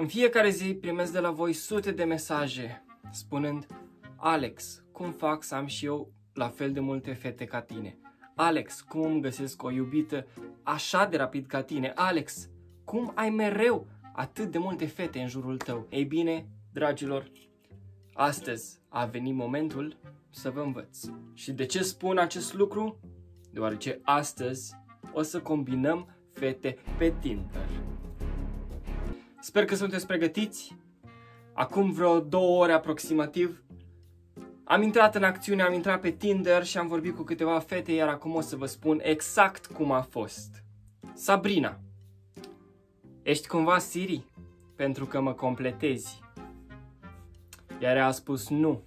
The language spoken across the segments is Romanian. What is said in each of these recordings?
În fiecare zi primesc de la voi sute de mesaje spunând Alex, cum fac să am și eu la fel de multe fete ca tine? Alex, cum îmi găsesc o iubită așa de rapid ca tine? Alex, cum ai mereu atât de multe fete în jurul tău? Ei bine, dragilor, astăzi a venit momentul să vă învăț. Și de ce spun acest lucru? Deoarece astăzi o să combinăm fete pe Tinder. Sper că sunteți pregătiți. Acum vreo două ore aproximativ am intrat în acțiune, am intrat pe Tinder și am vorbit cu câteva fete, iar acum o să vă spun exact cum a fost. Sabrina, ești cumva Siri? Pentru că mă completezi. Iar ea a spus nu,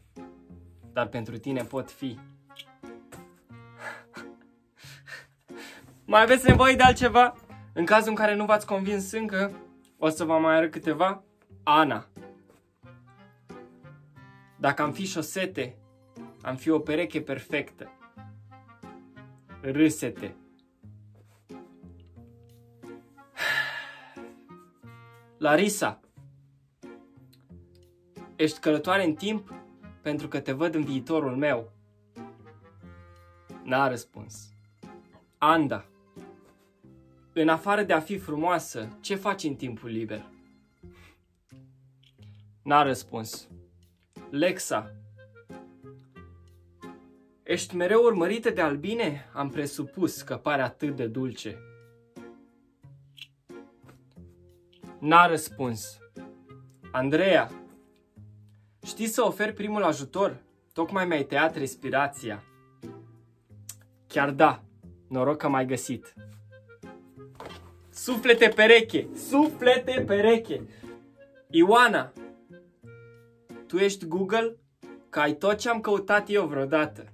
dar pentru tine pot fi. mai aveți nevoie de altceva? În cazul în care nu v-ați convins încă, o să vă mai arăt câteva. Ana. Dacă am fi șosete, am fi o pereche perfectă. Râsete. Larisa. Ești călătoare în timp pentru că te văd în viitorul meu. N-a răspuns. Anda. În afară de a fi frumoasă, ce faci în timpul liber? N-a răspuns. Lexa. Ești mereu urmărită de albine? Am presupus că pare atât de dulce. N-a răspuns. Andreea. Știi să oferi primul ajutor? Tocmai mi-ai tăiat respirația. Chiar da, noroc că m-ai găsit. Suflete pereche, suflete pereche. Ioana, tu ești Google? Că ai tot ce am căutat eu vreodată.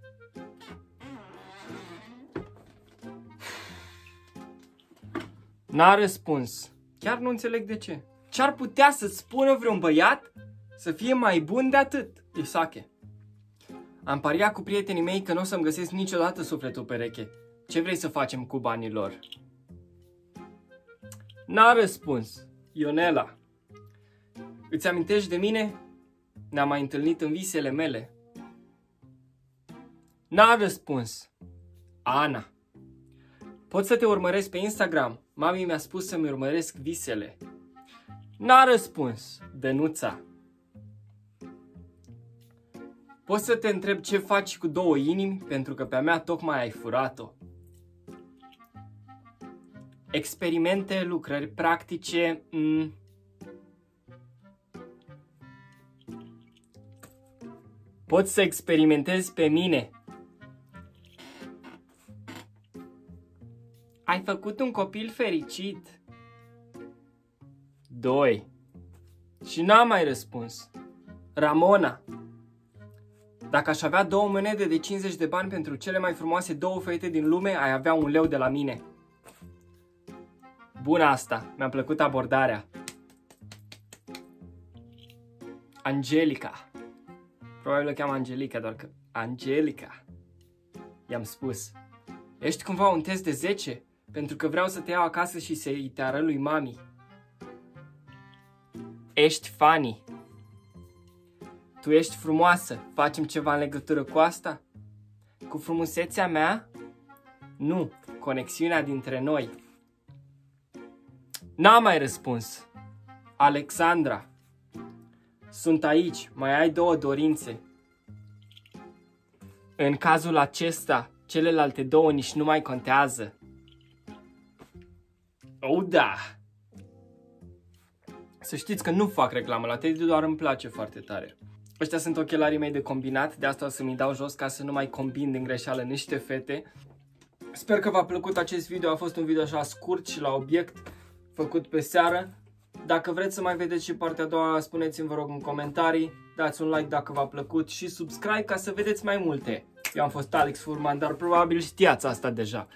N-a răspuns. Chiar nu înțeleg de ce. Ce-ar putea să-ți spună vreun băiat să fie mai bun de atât? Isache. Am pariat cu prietenii mei că nu o să-mi găsesc niciodată sufletul pereche. Ce vrei să facem cu banii lor? N-a răspuns. Ionela. Îți amintești de mine? Ne-am mai întâlnit în visele mele. N-a răspuns. Ana. Pot să te urmăresc pe Instagram? Mami mi-a spus să-mi urmăresc visele. N-a răspuns. Dănuța. Poți să te întreb ce faci cu două inimi pentru că pe-a mea tocmai ai furat-o. Experimente, lucrări practice... Mm. Poți să experimentezi pe mine. Ai făcut un copil fericit. 2. Și n-am mai răspuns. Ramona. Dacă aș avea două monede de 50 de bani pentru cele mai frumoase două fete din lume, ai avea un leu de la mine. Bună asta, mi-a plăcut abordarea. Angelica. Probabil o cheamă Angelica, doar că... Angelica. I-am spus. Ești cumva un test de 10? Pentru că vreau să te iau acasă și să-i te arăt lui mami. Ești funny. Tu ești frumoasă. Facem ceva în legătură cu asta? Cu frumusețea mea? Nu. Conexiunea dintre noi. N-a mai răspuns. Alexandra. Sunt aici. Mai ai două dorințe. În cazul acesta, celelalte două nici nu mai contează. Oh, da! Să știți că nu fac reclamă la Teddy, doar îmi place foarte tare. Ăștia sunt ochelarii mei de combinat, de asta o să mi dau jos ca să nu mai combin din greșeală niște fete. Sper că v-a plăcut acest video, a fost un video așa scurt și la obiect, făcut pe seară. Dacă vreți să mai vedeți și partea a doua, spuneți-mi vă rog în comentarii, dați un like dacă v-a plăcut și subscribe ca să vedeți mai multe. Eu am fost Alex Furman, dar probabil știați asta deja.